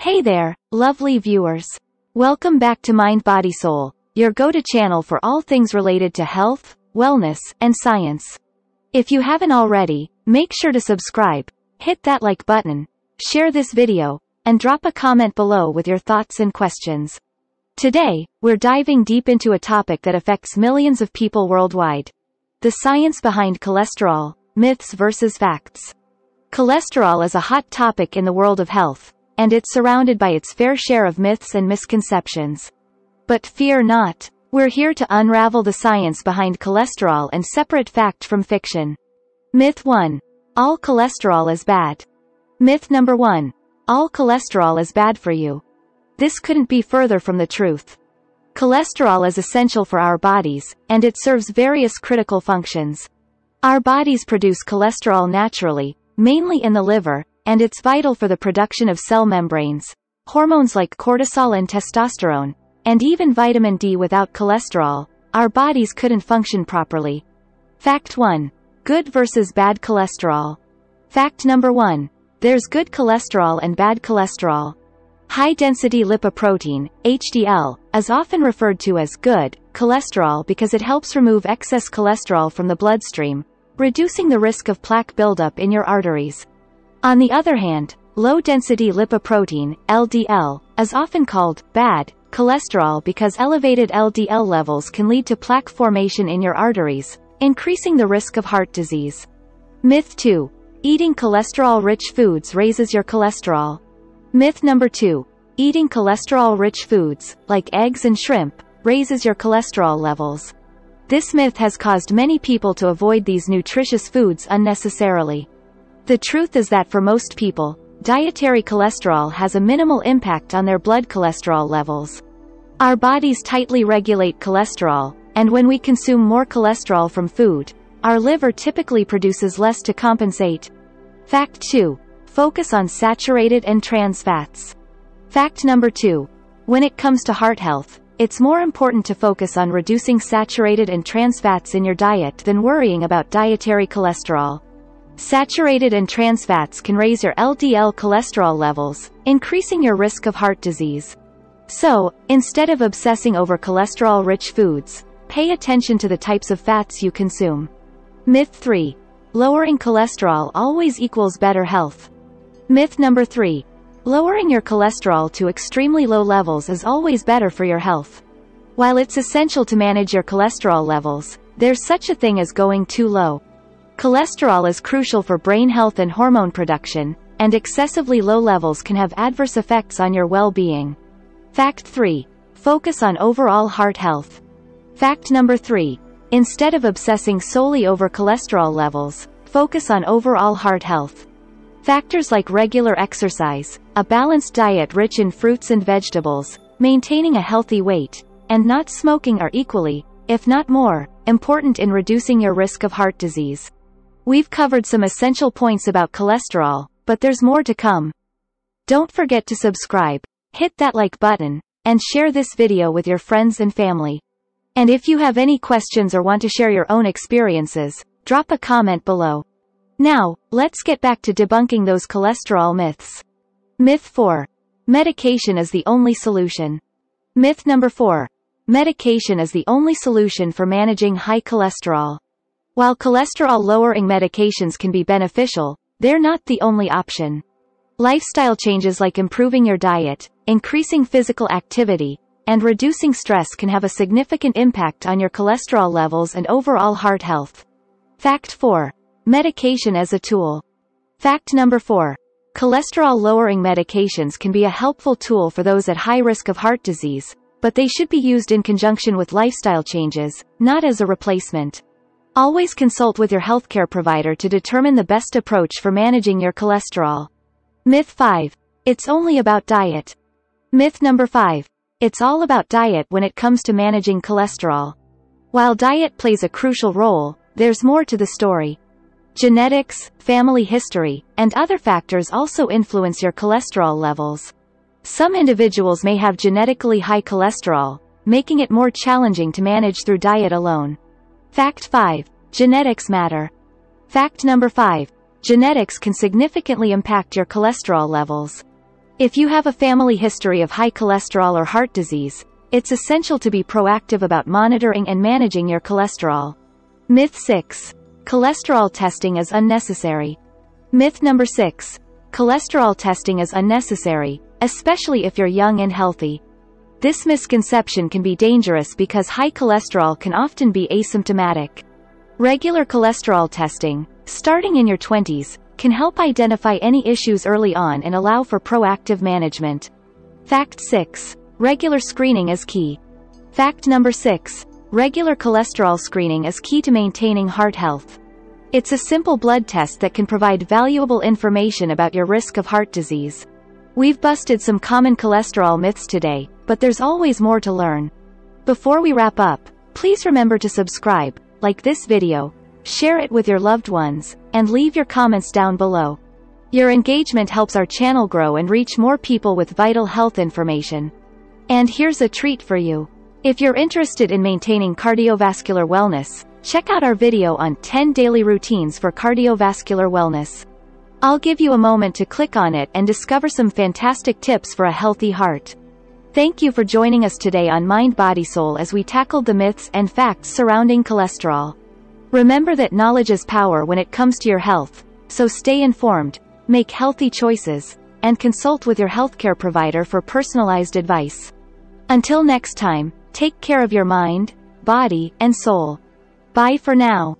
Hey there, lovely viewers. Welcome back to Mind Body Soul, your go-to channel for all things related to health, wellness, and science. If you haven't already, make sure to subscribe, hit that like button, share this video, and drop a comment below with your thoughts and questions. Today, we're diving deep into a topic that affects millions of people worldwide. The science behind cholesterol, myths versus facts. Cholesterol is a hot topic in the world of health, and it's surrounded by its fair share of myths and misconceptions. But fear not. We're here to unravel the science behind cholesterol and separate fact from fiction. Myth 1. All cholesterol is bad. Myth number 1. All cholesterol is bad for you. This couldn't be further from the truth. Cholesterol is essential for our bodies, and it serves various critical functions. Our bodies produce cholesterol naturally, mainly in the liver, and it's vital for the production of cell membranes, hormones like cortisol and testosterone, and even vitamin D without cholesterol, our bodies couldn't function properly. Fact 1. Good versus bad cholesterol. Fact number 1. There's good cholesterol and bad cholesterol. High-density lipoprotein, HDL, is often referred to as good cholesterol because it helps remove excess cholesterol from the bloodstream, reducing the risk of plaque buildup in your arteries. On the other hand, low-density lipoprotein, LDL, is often called bad cholesterol because elevated LDL levels can lead to plaque formation in your arteries, increasing the risk of heart disease. Myth 2. Eating cholesterol-rich foods raises your cholesterol. Myth number 2. Eating cholesterol-rich foods, like eggs and shrimp, raises your cholesterol levels. This myth has caused many people to avoid these nutritious foods unnecessarily. The truth is that for most people, dietary cholesterol has a minimal impact on their blood cholesterol levels. Our bodies tightly regulate cholesterol, and when we consume more cholesterol from food, our liver typically produces less to compensate. Fact 2. Focus on saturated and trans fats. Fact number 2. When it comes to heart health, it's more important to focus on reducing saturated and trans fats in your diet than worrying about dietary cholesterol. Saturated and trans fats can raise your LDL cholesterol levels, increasing your risk of heart disease. So, instead of obsessing over cholesterol-rich foods, pay attention to the types of fats you consume. Myth 3. Lowering cholesterol always equals better health. Myth number 3. Lowering your cholesterol to extremely low levels is always better for your health. While it's essential to manage your cholesterol levels, there's such a thing as going too low. Cholesterol is crucial for brain health and hormone production, and excessively low levels can have adverse effects on your well-being. Fact 3. Focus on overall heart health. Fact number 3. Instead of obsessing solely over cholesterol levels, focus on overall heart health. Factors like regular exercise, a balanced diet rich in fruits and vegetables, maintaining a healthy weight, and not smoking are equally, if not more, important in reducing your risk of heart disease. We've covered some essential points about cholesterol, but there's more to come. Don't forget to subscribe, hit that like button, and share this video with your friends and family. And if you have any questions or want to share your own experiences, drop a comment below. Now, let's get back to debunking those cholesterol myths. Myth 4. Medication is the only solution. Myth number 4. Medication is the only solution for managing high cholesterol. While cholesterol-lowering medications can be beneficial, they're not the only option. Lifestyle changes like improving your diet, increasing physical activity, and reducing stress can have a significant impact on your cholesterol levels and overall heart health. Fact 4. Medication as a tool. Fact number 4. Cholesterol-lowering medications can be a helpful tool for those at high risk of heart disease, but they should be used in conjunction with lifestyle changes, not as a replacement. Always consult with your healthcare provider to determine the best approach for managing your cholesterol. Myth 5. It's only about diet. Myth number 5. It's all about diet when it comes to managing cholesterol. While diet plays a crucial role, there's more to the story. Genetics, family history, and other factors also influence your cholesterol levels. Some individuals may have genetically high cholesterol, making it more challenging to manage through diet alone. Fact 5. Genetics matter. Fact number 5. Genetics can significantly impact your cholesterol levels. If you have a family history of high cholesterol or heart disease, it's essential to be proactive about monitoring and managing your cholesterol. Myth 6. Cholesterol testing is unnecessary. Myth number 6. Cholesterol testing is unnecessary, especially if you're young and healthy. This misconception can be dangerous because high cholesterol can often be asymptomatic. Regular cholesterol testing, starting in your 20s, can help identify any issues early on and allow for proactive management. Fact 6. Regular screening is key. Fact number 6. Regular cholesterol screening is key to maintaining heart health. It's a simple blood test that can provide valuable information about your risk of heart disease. We've busted some common cholesterol myths today, but there's always more to learn. Before we wrap up, please remember to subscribe, like this video, share it with your loved ones, and leave your comments down below. Your engagement helps our channel grow and reach more people with vital health information. And here's a treat for you. If you're interested in maintaining cardiovascular wellness, Check out our video on 10 daily routines for cardiovascular wellness. I'll give you a moment to click on it and discover some fantastic tips for a healthy heart. Thank you for joining us today on Mind Body Soul as we tackled the myths and facts surrounding cholesterol. Remember that knowledge is power when it comes to your health, so stay informed, make healthy choices, and consult with your healthcare provider for personalized advice. Until next time, take care of your mind, body, and soul. Bye for now.